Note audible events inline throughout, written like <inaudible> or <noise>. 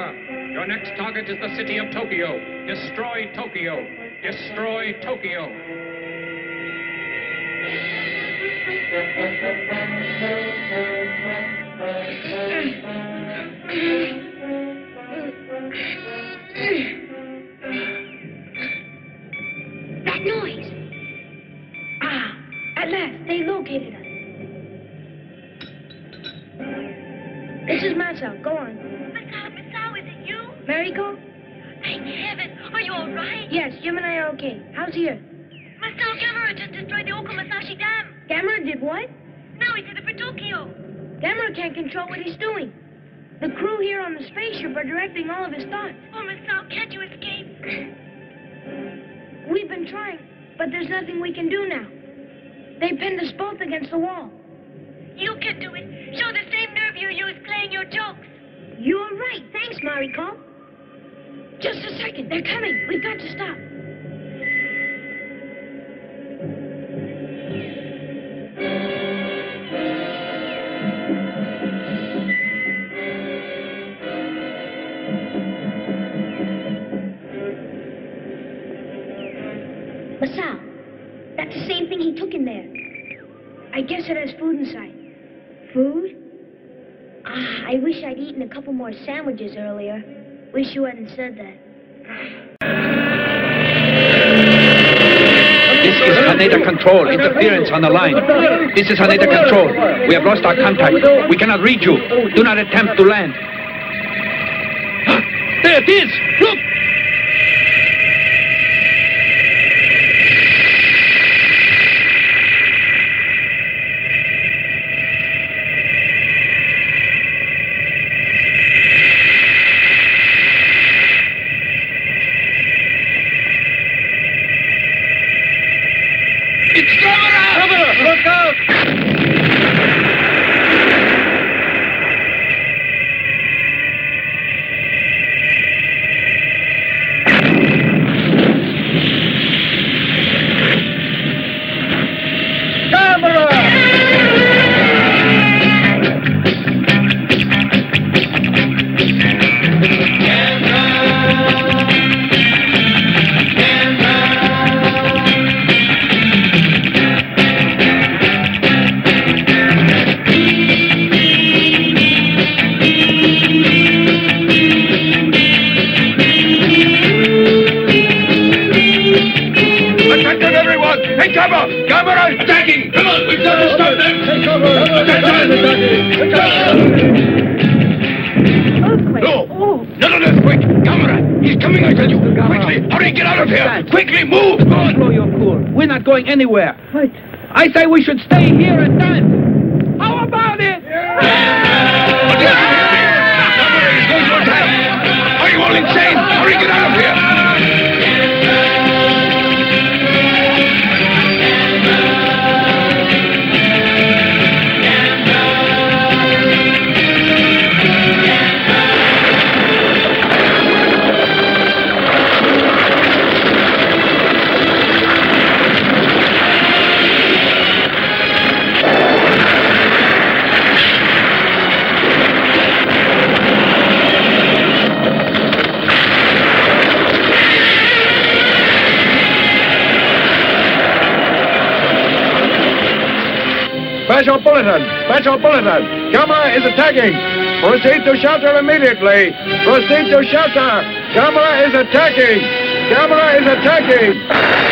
Your next target is the city of Tokyo. Destroy Tokyo. Destroy Tokyo. That noise! Ah, at last, they located us. This is Masao. Go on. Masao, Masao, is it you? Mariko? Thank heaven. Are you all right? Yes, Jim and I are okay. How's here? Masao Gamera just destroyed the Okumasashi Dam. Gamera did what? Now he's headed for Tokyo. Gamera can't control what he's doing. The crew here on the spaceship are directing all of his thoughts. Oh, Masao, can't you escape? We've been trying, but there's nothing we can do now. They pinned us both against the wall. You can do it. Show the same nerve you used playing your jokes. You're right. Thanks, Mariko. Just a second. They're coming. We've got to stop. Masao, that's the same thing he took in there. I guess it has food inside. Food? Ah, I wish I'd eaten a couple more sandwiches earlier. Wish you hadn't said that. This is Haneda Control. Interference on the line. This is Haneda Control. We have lost our contact. We cannot reach you. Do not attempt to land. <gasps> There it is! Look! Take cover! Gamera is attacking! Come on, we've got to stop them! Take cover! Attention! No! Oh. None of this! Quick! Gamera! He's coming, I tell you! Quickly! Hurry, get out of here! Quickly, move! Go on! Blow your cool. We're not going anywhere. Right. I say we should stay here and dance. How about it? Gamera bulletin! Special bulletin! Gamera is attacking! Proceed to shelter immediately. Proceed to shelter. Gamera is attacking. Gamera is attacking.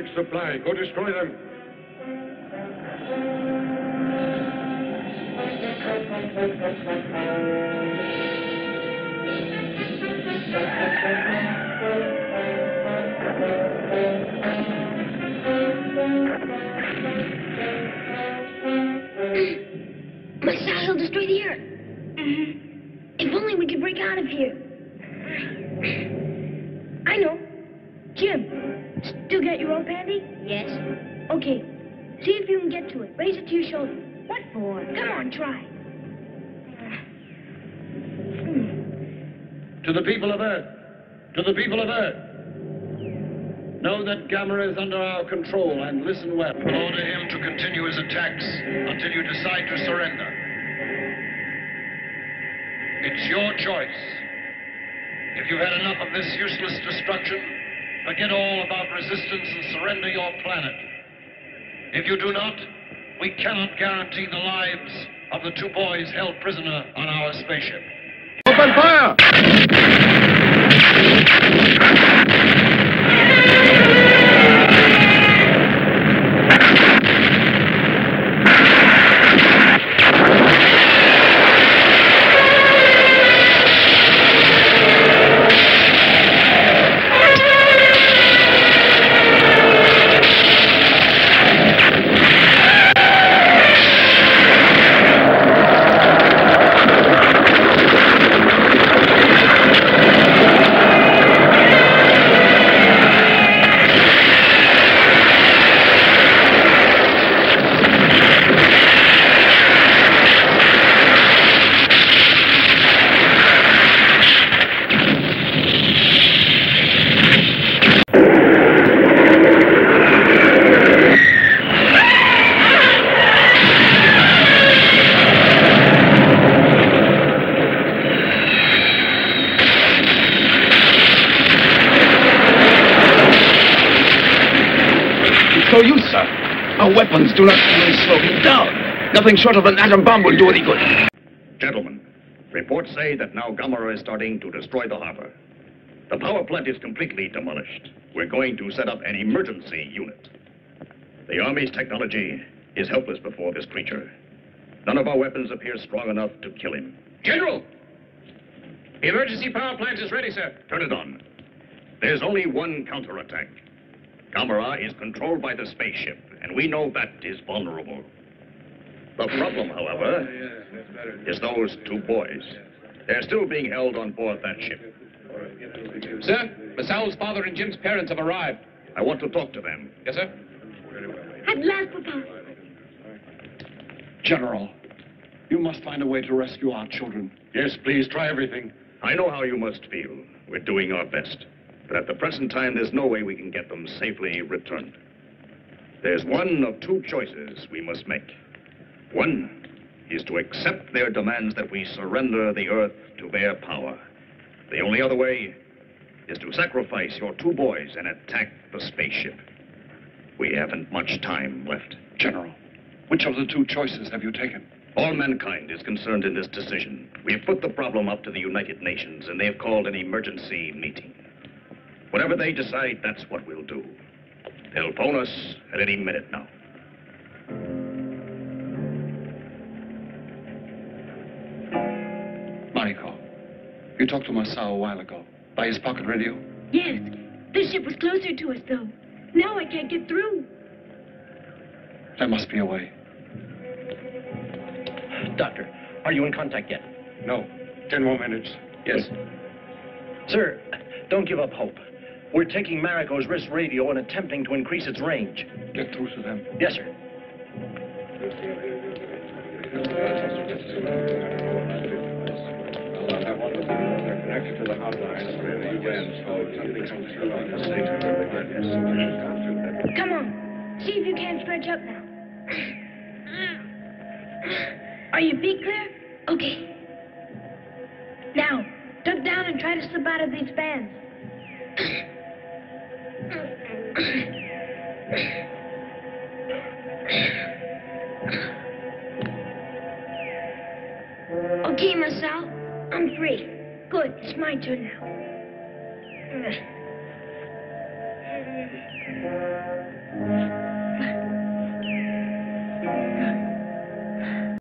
Their supply. Go destroy them. Masai will destroy the Earth. Mm-hmm. If only we could break out of here. Still got your rope handy? Yes. Okay. See if you can get to it. Raise it to your shoulder. What for? Come on, try. <sighs> To the people of Earth. To the people of Earth. Know that Gamera is under our control and listen well. Order him to continue his attacks until you decide to surrender. It's your choice. If you've had enough of this useless destruction, forget all about resistance and surrender your planet. If you do not, we cannot guarantee the lives of the two boys held prisoner on our spaceship. Weapons do not even slow him down. Nothing short of an atom bomb will do any good. Gentlemen, reports say that now Gamera is starting to destroy the harbor. The power plant is completely demolished. We're going to set up an emergency unit. The Army's technology is helpless before this creature. None of our weapons appear strong enough to kill him. General! The emergency power plant is ready, sir. Turn it on. There's only one counterattack. Gamera is controlled by the spaceship, and we know that is vulnerable. The hmm. problem, however, is those two boys. They're still being held on board that ship. Sir, Masao's father and Jim's parents have arrived. I want to talk to them. Yes, sir? At last, Papa. General, you must find a way to rescue our children. Yes, please, try everything. I know how you must feel. We're doing our best. But at the present time, there's no way we can get them safely returned. There's one of two choices we must make. One is to accept their demands that we surrender the Earth to their power. The only other way is to sacrifice your two boys and attack the spaceship. We haven't much time left. General, which of the two choices have you taken? All mankind is concerned in this decision. We have put the problem up to the United Nations, and they have called an emergency meeting. Whatever they decide, that's what we'll do. They'll phone us at any minute now. Mariko, you talked to Masao a while ago. By his pocket radio? Yes. This ship was closer to us, though. Now I can't get through. There must be a way. Doctor, are you in contact yet? No. Ten more minutes. Yes. Sir, don't give up hope. We're taking Mariko's wrist radio and attempting to increase its range. Get through to them. Yes, sir. Come on. See if you can stretch up now. Are your feet clear? Okay. Now, duck down and try to slip out of these fans. Good.